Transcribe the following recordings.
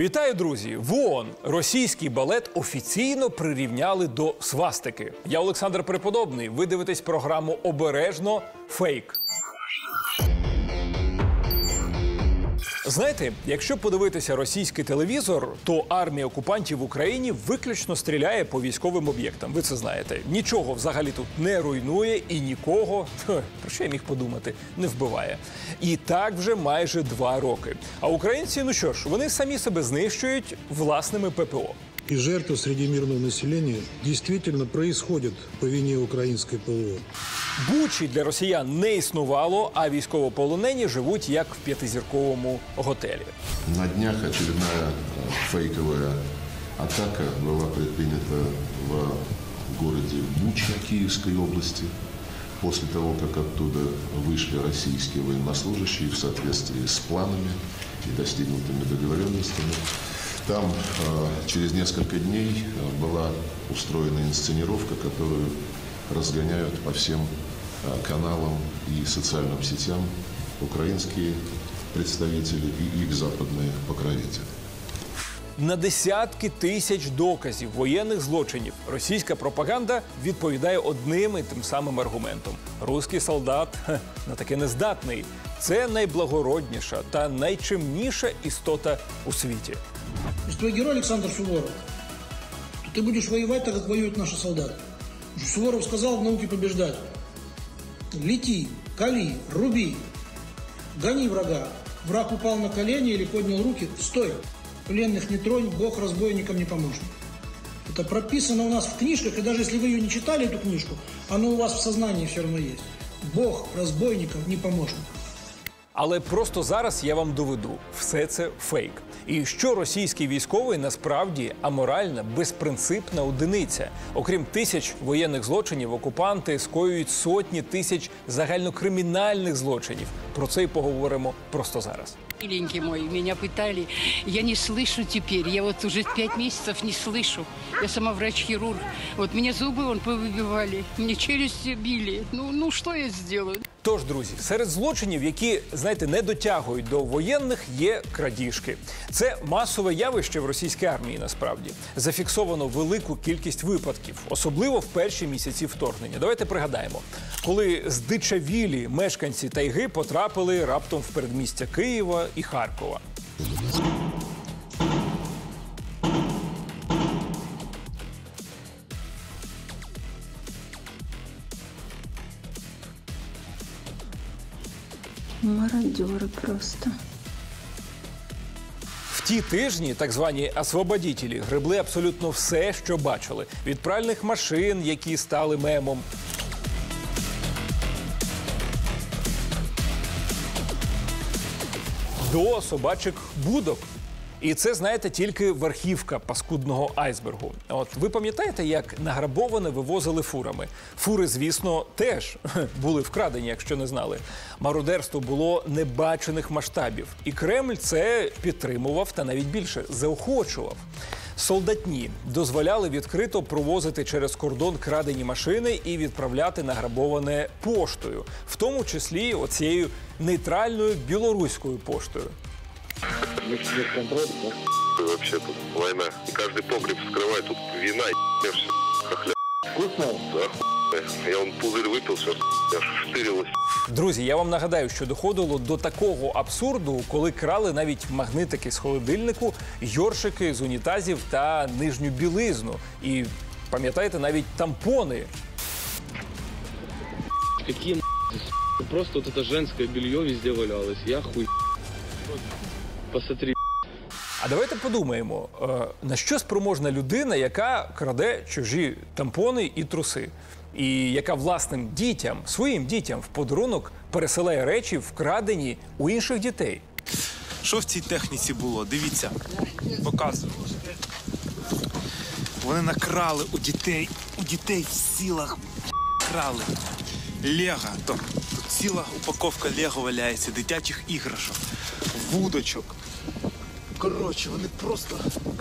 Вітаю, друзі! В ООН російський балет офіційно прирівняли до свастики. Я Олександр Преподобний. Ви дивитесь програму Обережно фейк. Знаєте, якщо подивитися російський телевізор, то армія окупантів в Україні виключно стріляє по військовим об'єктам. Ви це знаєте. Нічого взагалі тут не руйнує і нікого, про що я міг подумати, не вбиває. І так вже майже два роки. А українці, ну що ж, вони самі себе знищують власними ППО И жертвы среди мирного населения действительно происходят по вине украинской ПВО. Бучі для росіян не існувало, а військовополонені живуть як в п'ятизірковому готелі. На днях очередная э, фейковая атака была предпринята в городе Буча Киевской области. После того, как оттуда вышли российские военнослужащие в соответствии с планами и достигнутыми договоренностями, там э, через несколько дней э, была устроена инсценировка, которую разгоняют по всем э, каналам и социальным сетям украинские представители и их западные покровители. На десятки тисяч доказів воєнних злочинів російська пропаганда відповідає одним і тим самим аргументом: руський солдат хе, на таке не здатний. Це найблагородніша та найчимніша істота у світі. Если твой герой Александр Суворов, то ты будешь воевать так, как воюют наши солдаты. Суворов сказал в науке побеждать. Лети, кали, руби, гони врага. Враг упал на колени или поднял руки, стой. Пленных не тронь, Бог разбойникам не поможет. Это прописано у нас в книжках, и даже если вы ее не читали, эту книжку, оно у вас в сознании все равно есть. Бог разбойникам не поможет. Але просто зараз я вам доведу, все це фейк. І що російський військовий насправді аморальна, безпринципна одиниця. Окрім тисяч воєнних злочинів, окупанти скоюють сотні тисяч загальнокримінальних злочинів. Про це й поговоримо просто зараз. Миленький мой, меня пытали. Я не слышу теперь. Я вот уже пять месяцев не слышу. Я сама врач-хирург. Вот мне зубы он повыбивали, мне челюсти били. Ну, ну что я сделаю? Тож, друзі, серед злочинів, які знаєте, не дотягують до воєнних, є крадіжки. Це масове явище в російській армії. Насправді зафіксовано велику кількість випадків, особливо в перші місяці вторгнення. Давайте пригадаємо, коли здичавілі мешканці тайги потрапили раптом в передмістя Києва і Харкова. Мародеры просто. В ті тижні так звані освободітелі гребли абсолютно все, що бачили: від пральних машин, які стали мемом. До собачих будок. І це, знаєте, тільки верхівка паскудного айсбергу. От ви пам'ятаєте, як награбоване вивозили фурами? Фури, звісно, теж були вкрадені, якщо не знали. Мародерство було небачених масштабів, і Кремль це підтримував та навіть більше заохочував. Солдатні дозволяли відкрито провозити через кордон крадені машини і відправляти награбоване поштою, в тому числі оцією нейтральною білоруською поштою. Вообще тут война. И каждый погреб вскрывает, тут вина и все хохля. Вкусно? Да, хуй. Я он пузырь выпил, все аж штырилось. Друзі, я вам нагадаю, що доходило до такого абсурду, коли крали навіть магнитики з холодильнику, йоршики з унітазів та нижню білизну. І пам'ятаєте, навіть тампони. Какие нахуй, с***? Просто вот это женское белье везде валялось. Я хуй. Посмотри. А давайте подумаємо, е, на що спроможна людина, яка краде чужі тампони і труси, і яка власним дітям, своїм дітям в подарунок пересилає речі, вкрадені у інших дітей. Що в цій техніці було? Дивіться, показую. Вони накрали у дітей, у дітей в сілах крали. Лего. То, тут ціла упаковка Лего валяється, дитячих іграшок, вудочок. Коротше, вони просто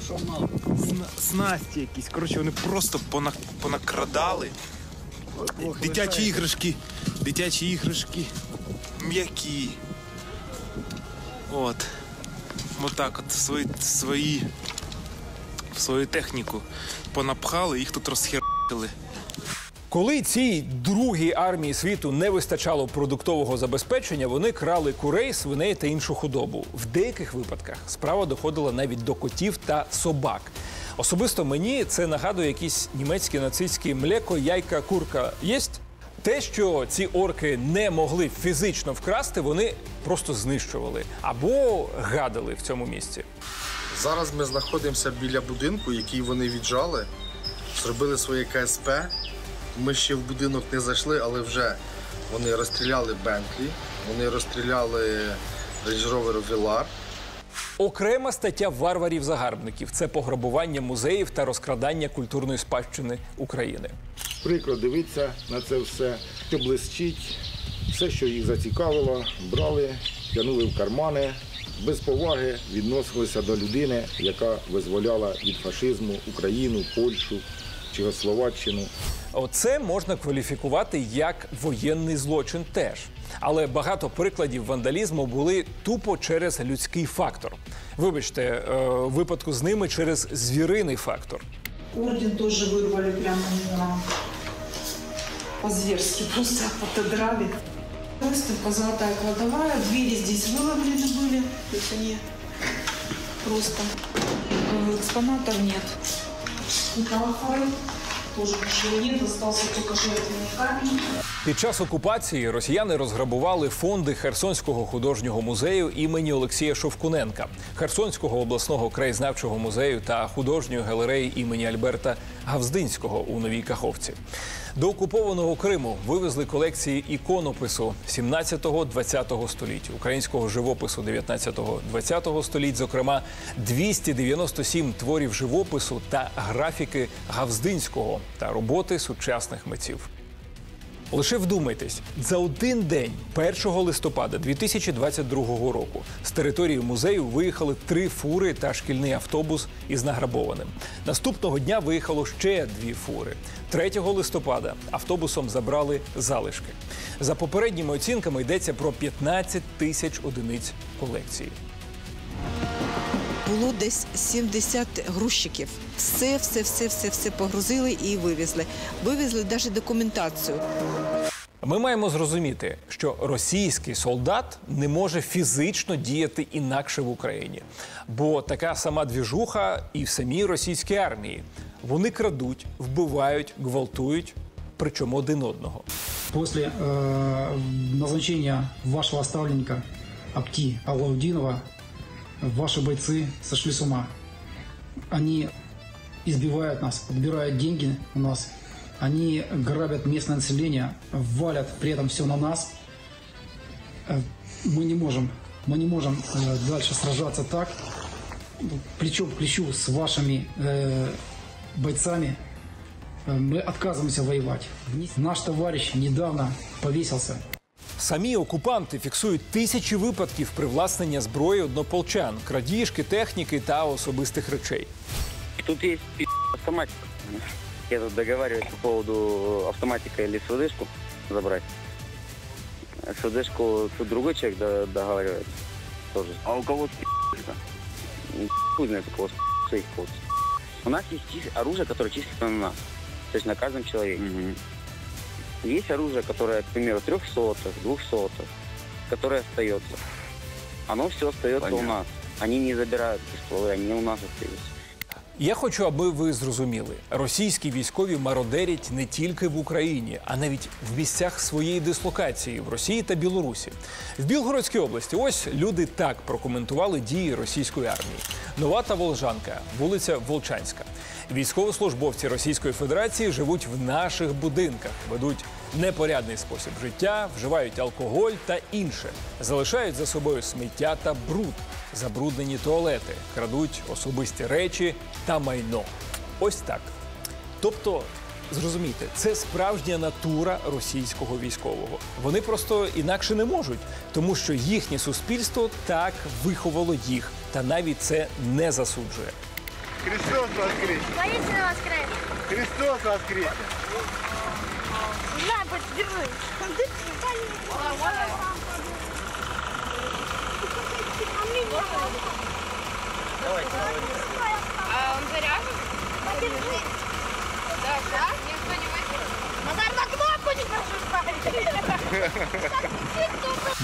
шамали. Снасті якісь. Коротше, вони просто пона... понакрадали. Ох, Дитячі лишає. іграшки. Дитячі іграшки. М'які. От. Отак от свої свої. свою техніку понапхали, їх тут розхерили. Коли цій другій армії світу не вистачало продуктового забезпечення, вони крали курей, свиней та іншу худобу. В деяких випадках справа доходила навіть до котів та собак. Особисто мені це нагадує якісь німецькі нацистські млеко, яйка, курка єсть. Те, що ці орки не могли фізично вкрасти, вони просто знищували або гадили в цьому місці. Зараз ми знаходимося біля будинку, який вони віджали, зробили своє КСП. Ми ще в будинок не зайшли, але вже вони розстріляли Bentley, вони розстріляли Range Rover Velar. Окрема стаття варварів-загарбників це пограбування музеїв та розкрадання культурної спадщини України. Прикро дивитися на це все, що блищить, все, що їх зацікавило, брали, тянули в кармани. Без поваги відносилися до людини, яка визволяла від фашизму Україну, Польщу. Чехословаччину. Оце можна кваліфікувати як воєнний злочин теж. Але багато прикладів вандалізму були тупо через людський фактор. Вибачте, е, в випадку з ними через звіриний фактор. Орден теж вирвали прямо по зверски просто отодрали. Выставка золота кладова, Двери здесь выловлены были. То есть просто э, экспонатов нет металлофоры, тоже ничего нет, остался только жертвенный камень. Під час окупації росіяни розграбували фонди Херсонського художнього музею імені Олексія Шовкуненка, Херсонського обласного краєзнавчого музею та художньої галереї імені Альберта Гавздинського у Новій Каховці. До окупованого Криму вивезли колекції іконопису 17-20 століть, українського живопису 19-20 століть, зокрема 297 творів живопису та графіки Гавздинського та роботи сучасних митців. Лише вдумайтесь, за один день, 1 листопада 2022 року, з території музею виїхали три фури та шкільний автобус із награбованим. Наступного дня виїхало ще дві фури. 3 листопада автобусом забрали залишки. За попередніми оцінками йдеться про 15 тисяч одиниць колекції було десь 70 грузчиків. Все, все, все, все, все погрузили і вивезли. Вивезли навіть документацію. Ми маємо зрозуміти, що російський солдат не може фізично діяти інакше в Україні, бо така сама двіжуха і в самій російській армії. Вони крадуть, вбивають, гвалтують, причому один одного. Після е, назначення вашого ставленника Апті Алаудінова Ваши бойцы сошли с ума. Они избивают нас, отбирают деньги у нас. Они грабят местное население, валят при этом все на нас. Э, мы не можем, мы не можем э, дальше сражаться так, плечо к плечу с вашими э, бойцами. Э, мы отказываемся воевать. Наш товарищ недавно повесился. Самі окупанти фіксують тисячі випадків привласнення зброї однополчан, крадіжки, техніки та особистих речей. Тут є автоматика. Я тут договариваюсь по поводу е, автоматики или СВДшку забрать. СВДшку тут другой человек договаривается тоже. А у кого это? Ну, хуй знает, у кого своих У нас есть оружие, которое чисто на нас. То есть на каждом человеке. Угу. Есть оружие, которое, к примеру, 300, 200, которое остается. Оно все остается Понятно. у нас. Они не забирают стволы, они у нас остаются. Я хочу, аби ви зрозуміли, російські військові мародерять не тільки в Україні, а навіть в місцях своєї дислокації в Росії та Білорусі. В Білгородській області ось люди так прокоментували дії російської армії. Нова та Волжанка, вулиця Волчанська. Військовослужбовці Російської Федерації живуть в наших будинках, ведуть непорядний спосіб життя, вживають алкоголь та інше, залишають за собою сміття та бруд забруднені туалети, крадуть особисті речі та майно. Ось так. Тобто, зрозумійте, це справжня натура російського військового. Вони просто інакше не можуть, тому що їхнє суспільство так виховало їх, та навіть це не засуджує. Христос воскрес! Воистину воскрес! Христос воскрес! На, подержи!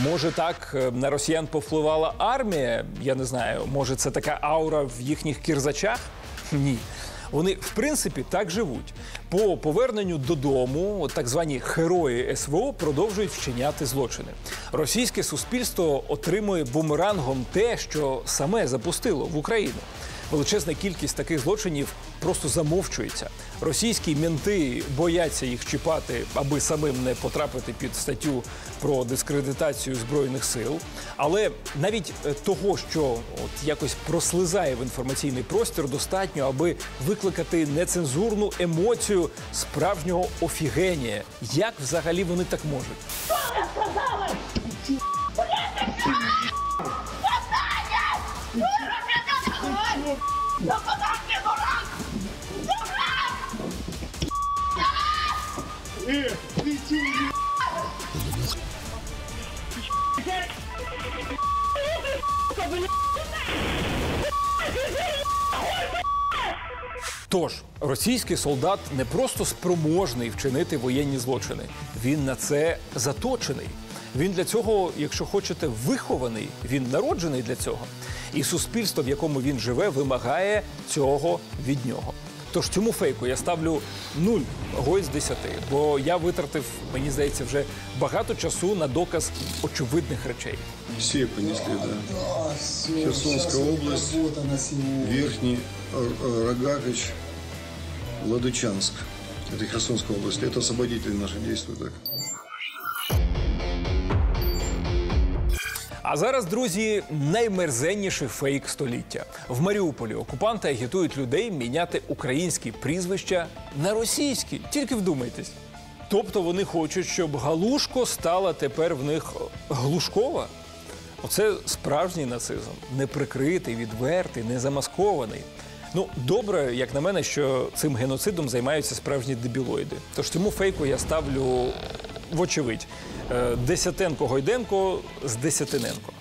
Може так е, на росіян повпливала армія? Я не знаю. Може, це така аура в їхніх кірзачах? Ні. Вони в принципі так живуть. По поверненню додому так звані герої СВО продовжують вчиняти злочини. Російське суспільство отримує бумерангом те, що саме запустило в Україну. Величезна кількість таких злочинів просто замовчується. Російські менти бояться їх чіпати, аби самим не потрапити під статтю про дискредитацію збройних сил. Але навіть е, того, що от якось прослизає в інформаційний простір, достатньо, аби викликати нецензурну емоцію справжнього офігенія. Як взагалі вони так можуть? Тож російський солдат не просто спроможний вчинити воєнні злочини, він на це заточений. Він для цього, якщо хочете, вихований, він народжений для цього. І суспільство, в якому він живе, вимагає цього від нього. Тож цьому фейку я ставлю 0 гой з 10, бо я витратив, мені здається, вже багато часу на доказ очевидних речей. Все понесли, да. Херсонская область, Верхний Р- Р- Рогакович, Ладычанск. Это Херсонская область. Это освободители наши действуют так. А зараз, друзі, наймерзенніший фейк століття. В Маріуполі окупанти агітують людей міняти українські прізвища на російські. Тільки вдумайтесь. Тобто вони хочуть, щоб Галушко стала тепер в них Глушкова. Оце справжній нацизм, неприкритий, відвертий, незамаскований. Ну, добре, як на мене, що цим геноцидом займаються справжні дебілоїди. Тож цьому фейку я ставлю, вочевидь, Десятенко Гойденко з Десятиненко.